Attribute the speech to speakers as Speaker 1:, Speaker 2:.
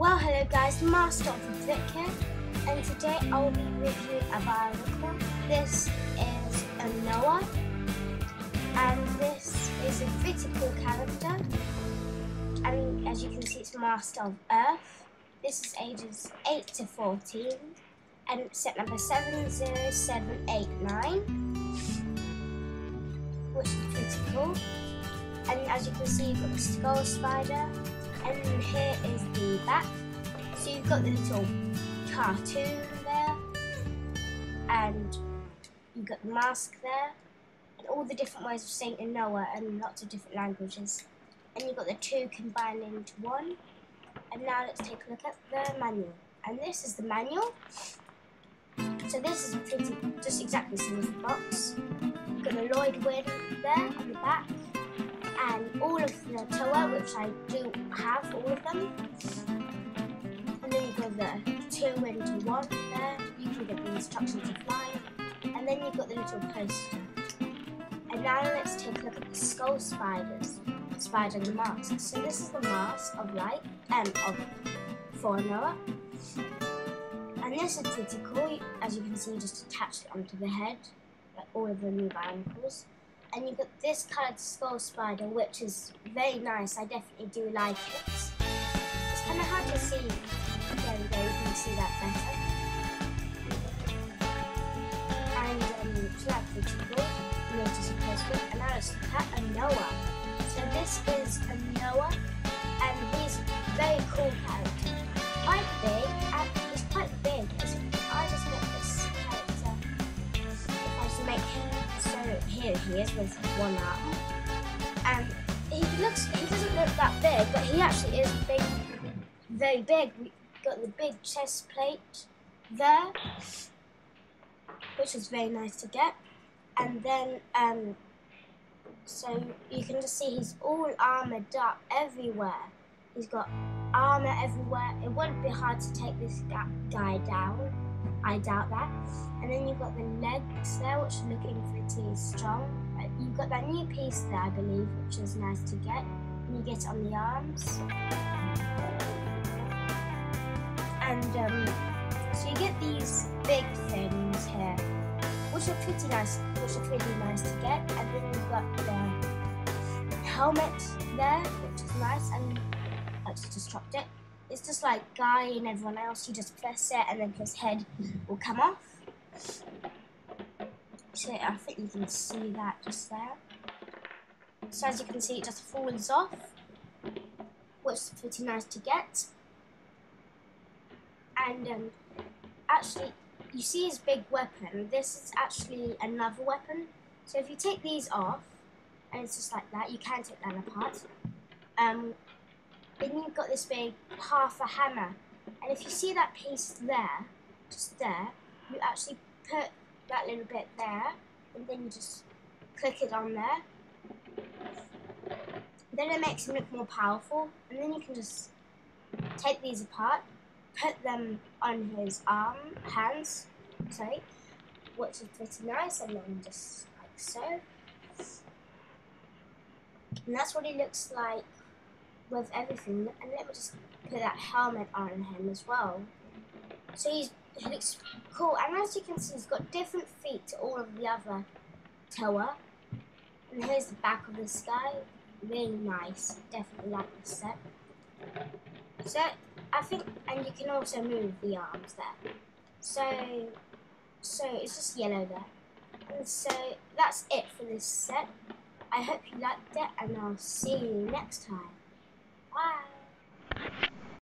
Speaker 1: Well, hello guys, Master of Vic here, and today I'll be reviewing a Bionicle. This is a Noah, and this is a pretty cool character. And as you can see, it's Master of Earth. This is ages 8 to 14, and set number 70789, which is pretty cool. And as you can see, you've got the skull spider, and here is the back. So you've got the little cartoon there, and you've got the mask there, and all the different ways of saying in Noah and lots of different languages. And you've got the two combined into one. And now let's take a look at the manual. And this is the manual. So this is pretty, just exactly the same as the box. You've got the Lloyd Win there on the back and all of the Toa, which I do have all of them. And then you've got the two into one there. You can get the instructions of flying. And then you've got the little poster. And now let's take a look at the skull spiders. Spider the mask. So this is the mask of light and um, of for Noah. And this is pretty cool. As you can see, just attached it onto the head, like all of the new ankles and you've got this coloured skull spider, which is very nice. I definitely do like it. It's kind of hard to see. There we go, you can see that better. And um, pretty cool. Notice a postman, and now it's cat and Noah. So this is a Noah, and here he is with one arm. And he looks, he doesn't look that big, but he actually is big, very big. We got the big chest plate there, which is very nice to get. And then, um, so you can just see he's all armored up everywhere. He's got armor everywhere. It wouldn't be hard to take this guy down. I doubt that. And then you've got the legs there, which are looking pretty strong. You've got that new piece there, I believe, which is nice to get. And you get it on the arms. And um, so you get these big things here, which are pretty nice, which are pretty nice to get. And then you've got the helmet there, which is nice. And I just dropped it. It's just like Guy and everyone else. You just press it and then his head will come off. So I think you can see that just there. So as you can see, it just falls off, which is pretty nice to get. And um, actually, you see his big weapon. This is actually another weapon. So if you take these off, and it's just like that, you can take that apart. Um, then you've got this big half a hammer. And if you see that piece there, just there, you actually put that little bit there, and then you just click it on there. Then it makes him look more powerful, and then you can just take these apart, put them on his arm, hands, sorry, which is pretty nice, and then just like so. And that's what he looks like with everything. And let me just put that helmet on him as well. So he's, he looks cool. And as you can see, he's got different feet to all of the other Toa. And here's the back of this guy. Really nice. Definitely like this set. So, I think, and you can also move the arms there. So, so it's just yellow there. And so, that's it for this set. I hope you liked it, and I'll see you next time. Bye.